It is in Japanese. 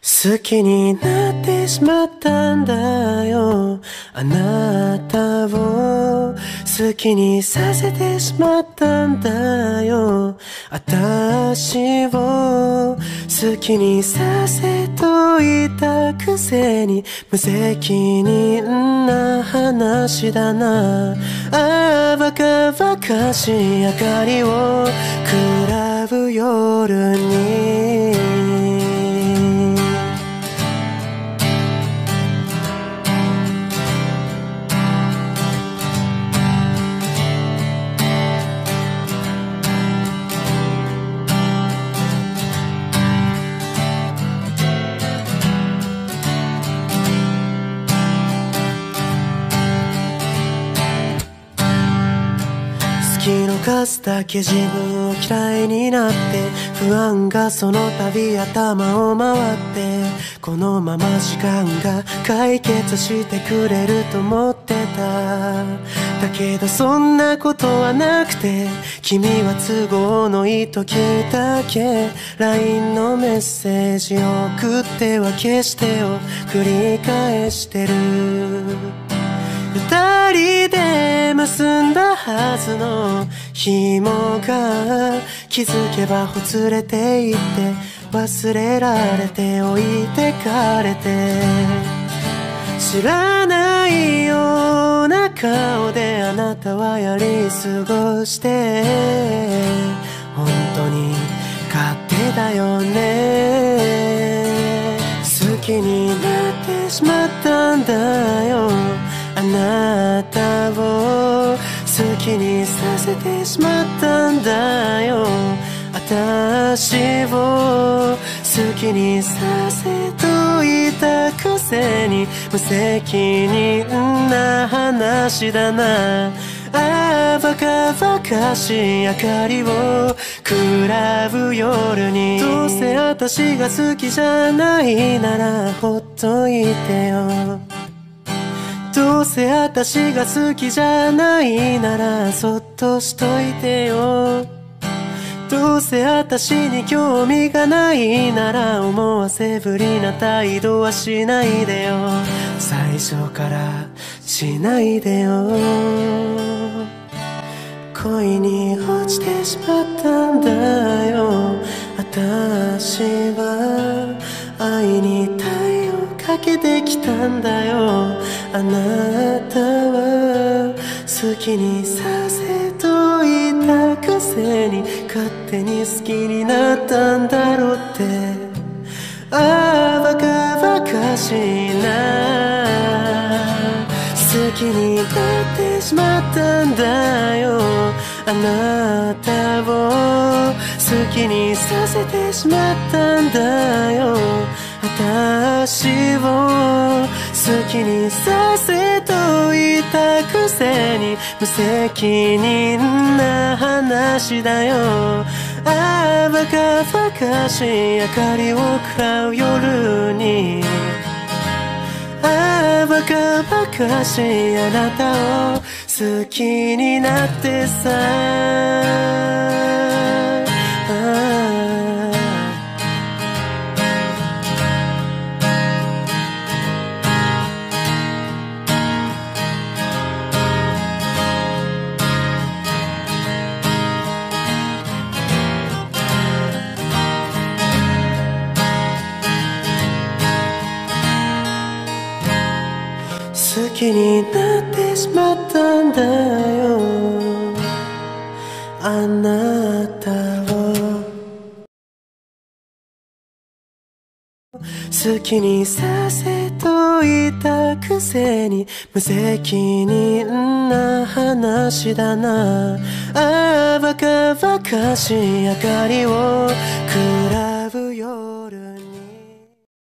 好きになってしまったんだよ。あなたを好きにさせてしまったんだよ。私を好きにさせといたくせに無責任な話だな。ああバカバカしい明かりを喰らう夜に。き逃すだけ自分を嫌いになって不安がその度頭を回ってこのまま時間が解決してくれると思ってた。だけどそんなことはなくて君は都合のいい時だけ。LINE のメッセージを送っては消してを繰り返してる。二人で結んだはずの紐が気づけばほつれていって忘れられて置いてかれて。知らないような顔であなたはやり過ごして。本当に勝手だよね。好きになってしまったんだよ。なたを好きにさせてしまったんだよ。私を好きにさせといたくせに無責任な話だな。ああバカバカしい明かりを喰らう夜に。どうせ私が好きじゃないならほっといてよ。どうせ私が好きじゃないならそっとしといてよ。どうせ私に興味がないなら思わせぶりな態度はしないでよ。最初からしないでよ。恋に落ちてしまったんだよ。私はかけてきたんだよ。あなたは好きにさせといたくせに勝手に好きになったんだろうって。ああバカバカしいな。好きになってしまったんだよ。あなたを好きにさせてしまったんだよ。私を好きにさせといたくせに無責任な話だよ。ああバカバカしい明かりを食らう夜に。ああバカバカしいあなたを好きになってさ。好きになってしまったんだよ。あなたを好きにさせといたくせに無責任な話だな。ああバカバカしい明かりを喰らう夜。